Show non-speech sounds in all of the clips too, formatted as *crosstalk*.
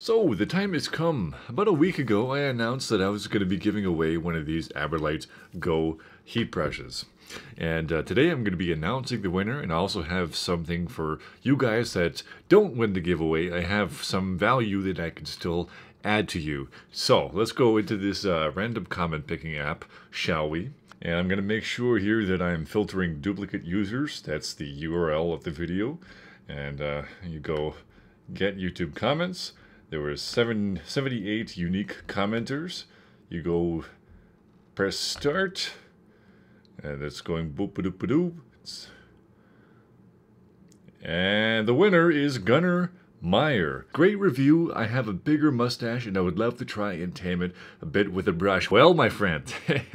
So, the time has come. About a week ago, I announced that I was going to be giving away one of these Aberlite Go heat brushes. And uh, today I'm going to be announcing the winner, and I also have something for you guys that don't win the giveaway. I have some value that I can still add to you. So, let's go into this uh, random comment picking app, shall we? And I'm going to make sure here that I'm filtering duplicate users. That's the URL of the video. And uh, you go get YouTube comments there were seven, 78 unique commenters. You go press start, and it's going boop a doop a doop. And the winner is Gunner Meyer. Great review. I have a bigger mustache and I would love to try and tame it a bit with a brush. Well, my friend,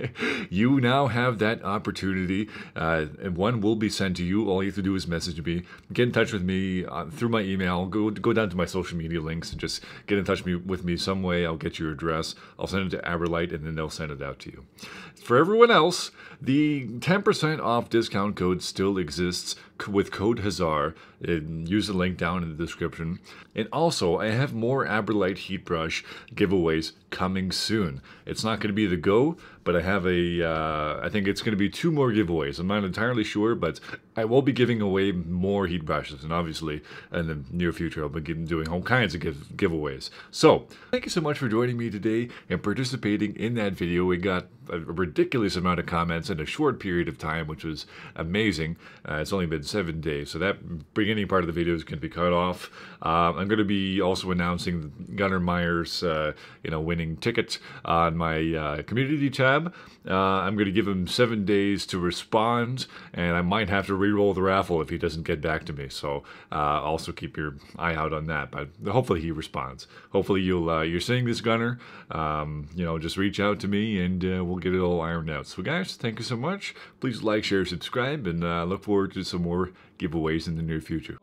*laughs* you now have that opportunity uh, and one will be sent to you. All you have to do is message me, get in touch with me uh, through my email, go, go down to my social media links and just get in touch with me some way. I'll get your address. I'll send it to Aberlite and then they'll send it out to you. For everyone else, the 10% off discount code still exists with code Hussar. Use the link down in the description. And also, I have more Aberlite heat brush giveaways coming soon. It's not going to be the go, but I have a. Uh, I think it's going to be two more giveaways. I'm not entirely sure, but I will be giving away more heat brushes, and obviously in the near future I'll be doing all kinds of give giveaways. So thank you so much for joining me today and participating in that video. We got a ridiculous amount of comments in a short period of time, which was amazing. Uh, it's only been seven days, so that beginning part of the video is going to be cut off. Uh, I'm going to be also announcing Gunner Meyer's, uh, you know, winning ticket on my uh, community tab. Uh, I'm going to give him seven days to respond, and I might have to re-roll the raffle if he doesn't get back to me. So uh, also keep your eye out on that. But hopefully he responds. Hopefully you'll you're seeing this Gunner. Um, you know, just reach out to me and we'll we'll get it all ironed out. So guys, thank you so much. Please like, share, subscribe, and uh, look forward to some more giveaways in the near future.